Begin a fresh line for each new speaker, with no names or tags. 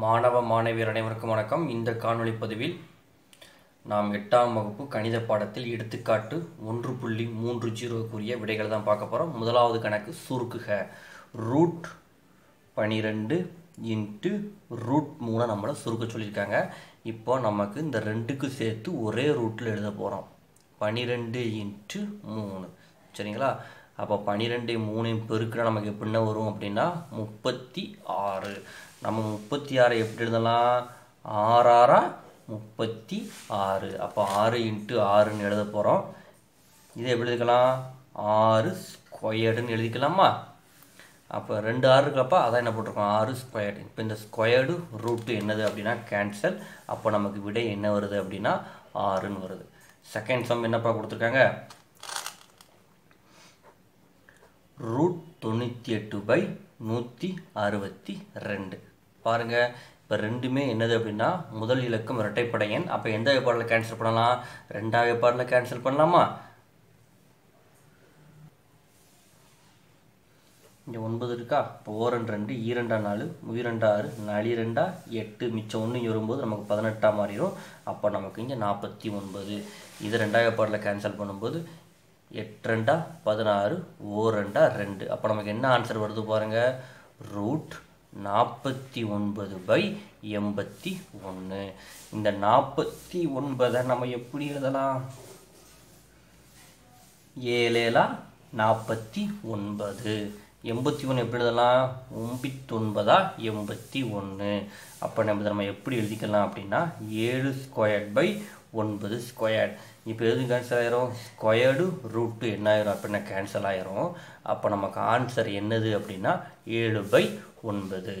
மாணவ மாணவியர் அனைவருக்கும் வணக்கம். இந்த காணொளி பதிவில் நாம் எட்டாம் வகுப்பு கணித பாடத்தில் எடுத்துக்காட்டு ஒன்று புள்ளி மூன்று ஜீரோக்குரிய விடைகள் தான் பார்க்க போகிறோம் முதலாவது கணக்கு சுருக்குக. ரூட் பனிரெண்டு இன்ட்டு ரூட் மூணை நம்மளை சுருக்க சொல்லியிருக்காங்க. இப்போ நமக்கு இந்த ரெண்டுக்கு சேர்த்து ஒரே ரூட்டில் எழுத போகிறோம் பனிரெண்டு இன்ட்டு மூணு. சரிங்களா? அப்போ பன்னிரெண்டு மூணையும் பெருக்கிற நமக்கு எப்படின்னா வரும் அப்படின்னா முப்பத்தி ஆறு. நம்ம முப்பத்தி ஆறை எப்படி எழுதலாம்? ஆறாரா முப்பத்தி ஆறு. அப்போ ஆறு இன்ட்டு ஆறுன்னு எழுத போகிறோம் இதை எப்படி எழுதிக்கலாம்? ஆறு ஸ்கொயர்டுன்னு எழுதிக்கலாமா? அப்போ ரெண்டு ஆறு இருக்கப்போ அதான் என்ன போட்டிருக்கோம்? ஆறு ஸ்கொயர்டு. இப்போ இந்த ஸ்கொயர்டு ரூட்டு என்னது அப்படின்னா கேன்சல். அப்போ நமக்கு விடை என்ன வருது அப்படின்னா ஆறுன்னு வருது. செகண்ட் சம் என்னப்பா கொடுத்துருக்காங்க? ரூட் தொண்ணூற்றி எட்டு பை நூற்றி அறுபத்தி ரெண்டு. பாருங்க இப்போ ரெண்டுமே என்னது அப்படின்னா முதல் இலக்கம் இரட்டைப்படை எண். அப்போ எந்த வேப்பாடில் கேன்சல் பண்ணலாம்? ரெண்டாவது வேப்பாடில் கேன்சல் பண்ணலாமா? இங்கே ஒன்பது இருக்கா? இப்போ ஓரண்டு ரெண்டு ஈரெண்டா நாலு உயிரெண்டா ஆறு நாலு ரெண்டா எட்டு. மிச்சம் ஒன்று வரும்போது நமக்கு பதினெட்டாக மாறிடும். அப்போ நமக்கு இங்கே நாற்பத்தி ஒன்பது. இது ரெண்டாவது பாட்டில் கேன்சல் பண்ணும்போது எட்டு ரெண்டா பதினாறு ஓ ரெண்டா. ரெண்டு அப்போ நமக்கு என்ன ஆன்சர் வருது பாருங்கள் ரூட் நாற்பத்தி ஒன்பது பை எண்பத்தி ஒன்று இந்த நாற்பத்தி ஒன்பதை நம்ம எப்படி எழுதலாம்? ஏழேலா நாற்பத்தி ஒன்பது. எண்பத்தி ஒன்று எப்படி எழுதலாம்? ஒம்பத்தொன்பதா எண்பத்தி ஒன்று அப்போ நம்ம நம்ம எப்படி எழுதிக்கலாம் அப்படின்னா ஏழு ஸ்கொயர் பை ஒன்பது ஸ்கொயர்ட் இப்போ எது கேன்சல் ஆயிரும்? ஸ்கொயர்டு ரூட்டு என்ன ஆயிரும்? அப்படின்னா கேன்சல் ஆயிரும்? அப்போ நமக்கு ஆன்சர் என்னது அப்படின்னா ஏழு பை ஒன்பது.